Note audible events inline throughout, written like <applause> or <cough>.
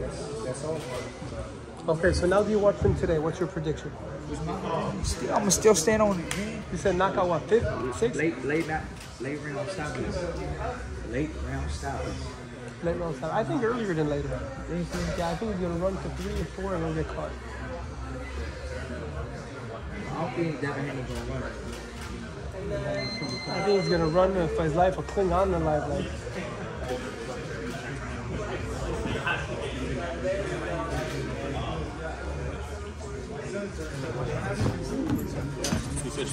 that's, that's all. Okay, so now that you watched him today, what's your prediction? I'm still, I'm still stand on it, man. You said knockout what, fifth, sixth? Late, late, not, late round stopping. Late round stopping. Late round stop. I think earlier than later. Yeah, I think he's gonna run to three or four and then get caught. I don't think Devin Haney gonna run. I think he's gonna run for his life or cling on to life. Like,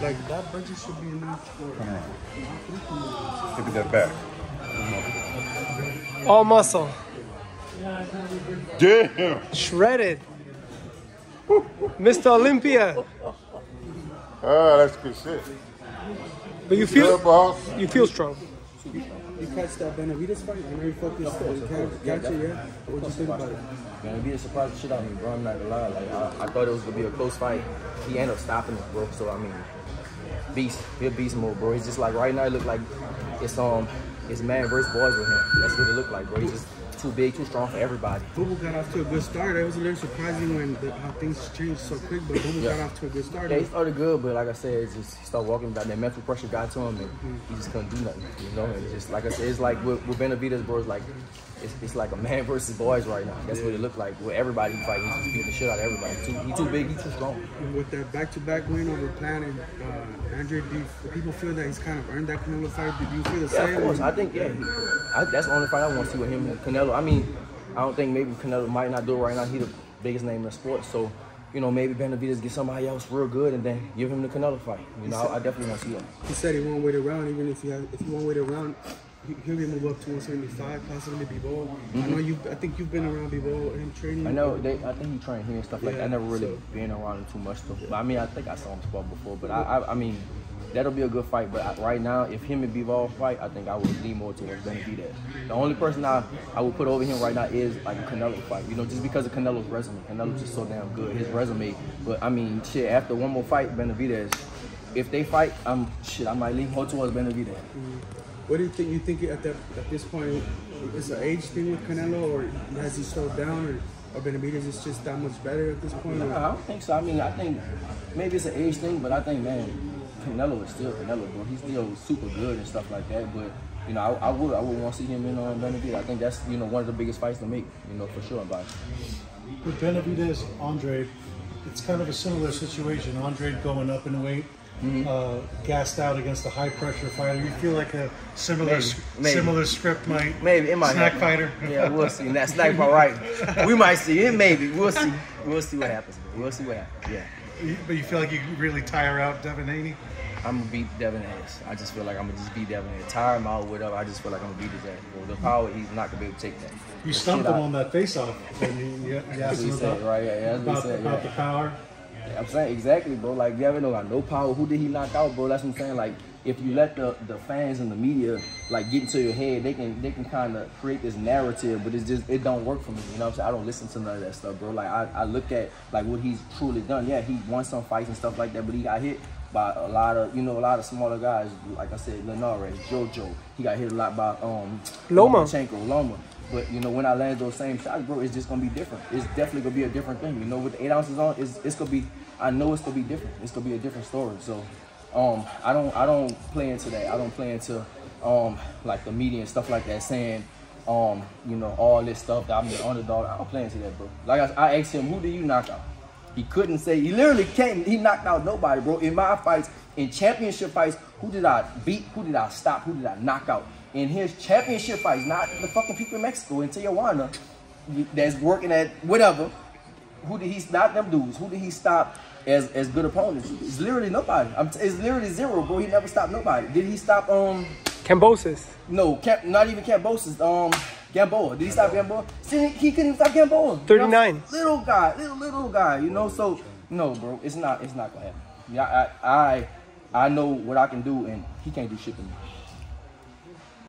budget should be enough for. Look at that back. All muscle, Damn. shredded. <laughs> Mr. Olympia. Ah, that's good shit. But you Good, feel boss. you feel strong. You catch that Benavidez fight? I know you focused on catch, catch it, yeah? What you think about it? Man, be a surprise the shit out of me, bro. I'm not gonna lie. Like I, I thought it was gonna be a close fight. He ended up stopping it, bro. So I mean, beast, he a beast mode, bro. He's just like right now. It look like it's um, it's man versus boys with him. That's what it looked like, bro. He's just too big, too strong for everybody. Bubu got off to a good start. It was a little surprising when the, how things changed so quick, but Bubu Yeah. got off to a good start. Yeah, he started good, but like I said, it's just he started walking back. That mental pressure got to him, and he just couldn't do nothing. You know, it's just like I said, it's like with, with Benavidez, bro. It's like it's, it's like a man <laughs> versus boys right now. That's what it looked like. With everybody he fight, he's just beating the shit out of everybody. Too, he too big, He's too strong. And with that back-to-back win over Plant and uh, Andre, do you, do people feel that he's kind of earned that Canelo fight? Do you feel the Yeah, same? of course. I think yeah. I, that's the only fight I want to see with him and Canelo. I mean, I don't think maybe Canelo might not do it right now. He's the biggest name in the sport, so you know maybe Benavidez get somebody else real good and then give him the Canelo fight. You know, I, I definitely want to see him. He said he won't wait around, even if he has, if he won't wait around, he, he'll be move up to 175, possibly Bivol. I know you. I think you've been around Bivol and training. Mm-hmm. I know they. I think he trained here and stuff like that. I never really so- been around him too much though. But I mean, I think I saw him spar before. But I, I, I mean, that'll be a good fight. But I, right now, if him and Bivol fight, I think I would lean more towards Benavidez. The only person I, I would put over him right now is like a Canelo fight. You know, just because of Canelo's resume. Canelo's just so damn good. His resume. But I mean, shit. After one more fight, Benavidez. If they fight, I'm shit. I might lean more towards Benavidez. Mm-hmm. What do you think? You think at that at this point, is an age thing with Canelo, or has he slowed down, or, or Benavidez is just that much better at this point? Nah, I don't think so. I mean, I think maybe it's an age thing, but I think, man, Canelo is still Canelo, bro. He's still super good and stuff like that. But you know, I, I would I would want to see him in on Benavidez. I think that's you know one of the biggest fights to make, you know, for sure. But With Benavidez, Andre, it's kind of a similar situation. Andre going up in weight, Mm-hmm. uh, gassed out against a high pressure fighter. You feel like a similar Maybe, maybe. similar script might maybe it might snack happen. fighter. Yeah, we'll see. And that snack right? We might see it. Maybe we'll see. We'll see what happens. We'll see what happens. Yeah. You- But you feel like you really tire out Devin Haney? I'm gonna beat Devin Haney. I just feel like I'm gonna just beat Devin Haney. Tire him out, whatever. I just feel like I'm gonna beat his ass. Bro. The power, he's not gonna be able to take that. You The stumped him I- on that face off. And you, you, you asked him he said, right? Yeah, yeah, about, said. about yeah. the power. I'm saying exactly, bro. Like Devin don't got no power. Who did he knock out, bro? That's what I'm saying. Like if you let the, the fans and the media like get into your head, they can they can kind of create this narrative, but it's just it don't work for me. You know what I'm saying? I don't listen to none of that stuff, bro. Like I, I look at like what he's truly done. Yeah, he won some fights and stuff like that, but he got hit by a lot of you know a lot of smaller guys. Like I said, Lenore, JoJo. He got hit a lot by um Loma. Lomachenko, Loma. But you know, when I land those same shots, bro, it's just gonna be different. It's definitely gonna be a different thing. You know, with the eight ounces on, it's, it's gonna be. I know it's gonna be different. It's gonna be a different story. So, um, I don't I don't play into that. I don't play into um like the media and stuff like that saying um you know all this stuff that I'm the underdog. I don't play into that, bro. Like I, I asked him, who did you knock out? He couldn't say. He literally can't. He knocked out nobody, bro. In my fights, in championship fights, who did I beat? Who did I stop? Who did I knock out? In his championship fights, not the fucking people in Mexico, in Tijuana, that's working at whatever. Who did he? stop them dudes. Who did he stop as as good opponents? It's literally nobody. I'm t- it's literally zero, bro. He never stopped nobody. Did he stop? Um, Kambosos. no, Camp, not even Kambosos. Um, Gamboa. Did he stop Gamboa? See, he couldn't stop Gamboa. Know? 39. Little guy, little little guy. You know, so no, bro, it's not. It's not gonna happen. Yeah, I I I know what I can do, and he can't do shit to me.